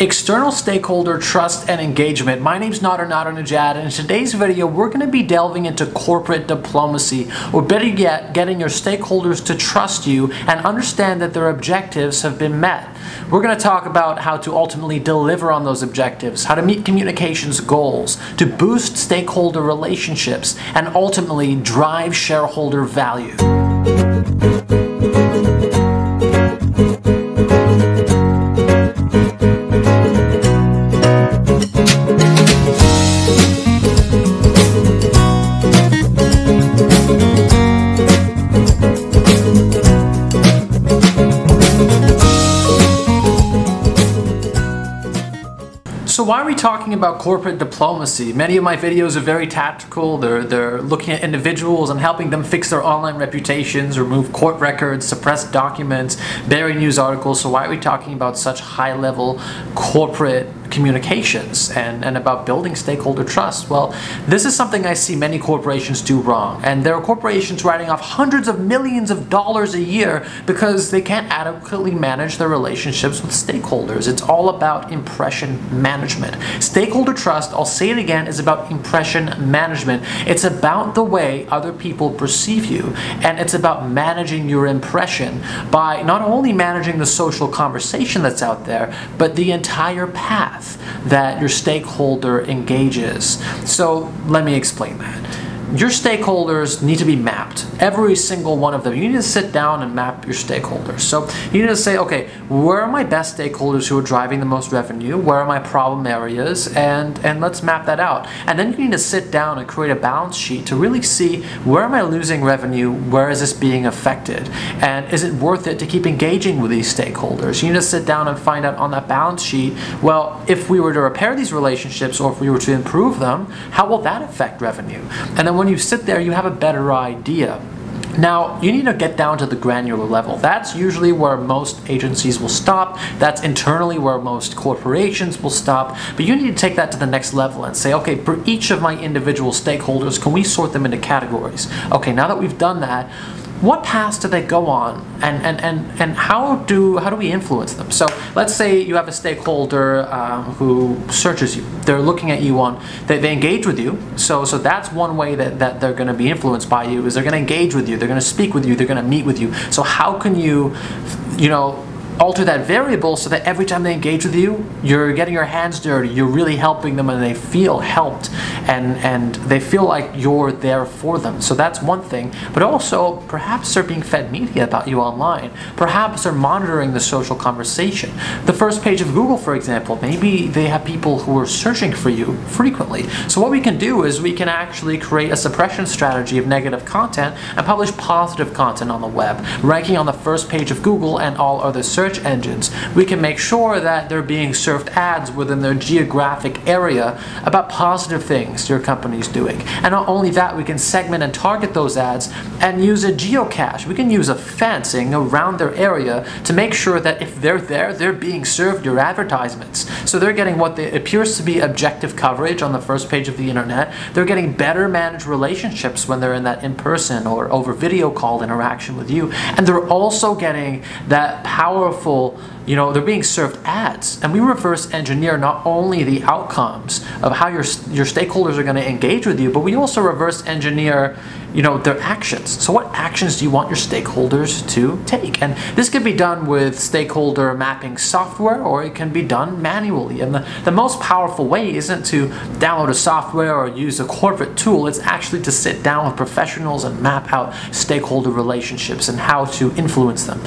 External stakeholder trust and engagement. My name's Nader Nader and in today's video we're going to be delving into corporate diplomacy, or better yet, getting your stakeholders to trust you and understand that their objectives have been met. We're going to talk about how to ultimately deliver on those objectives, how to meet communications goals, to boost stakeholder relationships, and ultimately drive shareholder value. Why are we talking about corporate diplomacy? Many of my videos are very tactical. They're, they're looking at individuals and helping them fix their online reputations, remove court records, suppress documents, bury news articles. So why are we talking about such high-level corporate communications and, and about building stakeholder trust. Well, this is something I see many corporations do wrong. And there are corporations writing off hundreds of millions of dollars a year because they can't adequately manage their relationships with stakeholders. It's all about impression management. Stakeholder trust, I'll say it again, is about impression management. It's about the way other people perceive you. And it's about managing your impression by not only managing the social conversation that's out there, but the entire path path that your stakeholder engages. So let me explain that your stakeholders need to be mapped. Every single one of them. You need to sit down and map your stakeholders. So you need to say, okay, where are my best stakeholders who are driving the most revenue? Where are my problem areas? And, and let's map that out. And then you need to sit down and create a balance sheet to really see where am I losing revenue? Where is this being affected? And is it worth it to keep engaging with these stakeholders? You need to sit down and find out on that balance sheet, well, if we were to repair these relationships or if we were to improve them, how will that affect revenue? And then when you sit there, you have a better idea. Now, you need to get down to the granular level. That's usually where most agencies will stop. That's internally where most corporations will stop. But you need to take that to the next level and say, okay, for each of my individual stakeholders, can we sort them into categories? Okay, now that we've done that, what paths do they go on and, and, and, and how do how do we influence them? So let's say you have a stakeholder um, who searches you. They're looking at you on they, they engage with you. So so that's one way that, that they're going to be influenced by you is they're going to engage with you they're going to speak with you they're going to meet with you. So how can you you know alter that variable so that every time they engage with you, you're getting your hands dirty, you're really helping them and they feel helped and, and they feel like you're there for them. So that's one thing. But also, perhaps they're being fed media about you online. Perhaps they're monitoring the social conversation. The first page of Google, for example, maybe they have people who are searching for you frequently. So what we can do is we can actually create a suppression strategy of negative content and publish positive content on the web, ranking on the first page of Google and all other search search engines, we can make sure that they're being served ads within their geographic area about positive things your company's doing. And not only that, we can segment and target those ads and use a geocache. We can use a fencing around their area to make sure that if they're there, they're being served your advertisements. So they're getting what they, appears to be objective coverage on the first page of the internet. They're getting better managed relationships when they're in that in-person or over video call interaction with you. And they're also getting that powerful powerful you know, they're being served ads. And we reverse engineer not only the outcomes of how your, your stakeholders are going to engage with you, but we also reverse engineer, you know, their actions. So what actions do you want your stakeholders to take? And this can be done with stakeholder mapping software or it can be done manually. And the, the most powerful way isn't to download a software or use a corporate tool. It's actually to sit down with professionals and map out stakeholder relationships and how to influence them.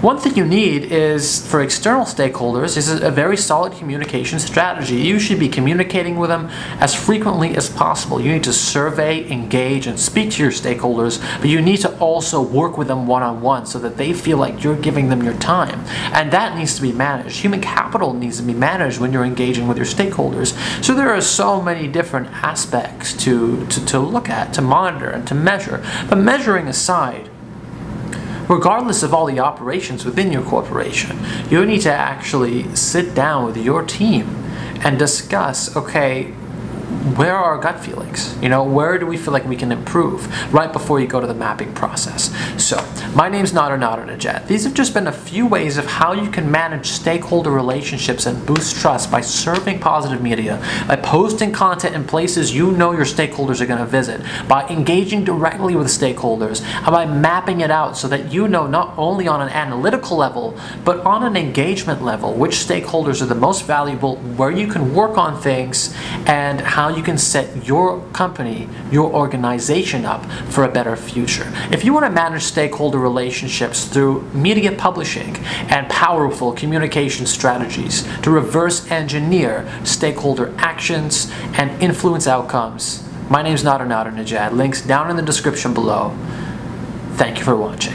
One thing you need is for external stakeholders is a very solid communication strategy. You should be communicating with them as frequently as possible. You need to survey, engage, and speak to your stakeholders, but you need to also work with them one-on-one -on -one so that they feel like you're giving them your time. And that needs to be managed. Human capital needs to be managed when you're engaging with your stakeholders. So there are so many different aspects to, to, to look at, to monitor, and to measure. But measuring aside, regardless of all the operations within your corporation. You need to actually sit down with your team and discuss, okay, where are our gut feelings? You know, where do we feel like we can improve right before you go to the mapping process? So, my name's Nader Nadernejad. These have just been a few ways of how you can manage stakeholder relationships and boost trust by serving positive media, by posting content in places you know your stakeholders are going to visit, by engaging directly with stakeholders, and by mapping it out so that you know not only on an analytical level, but on an engagement level, which stakeholders are the most valuable, where you can work on things, and how you can set your company, your organization up for a better future. If you want to manage stakeholder relationships through media publishing and powerful communication strategies to reverse engineer stakeholder actions and influence outcomes, my name is Nader Nadernejad. Links down in the description below. Thank you for watching.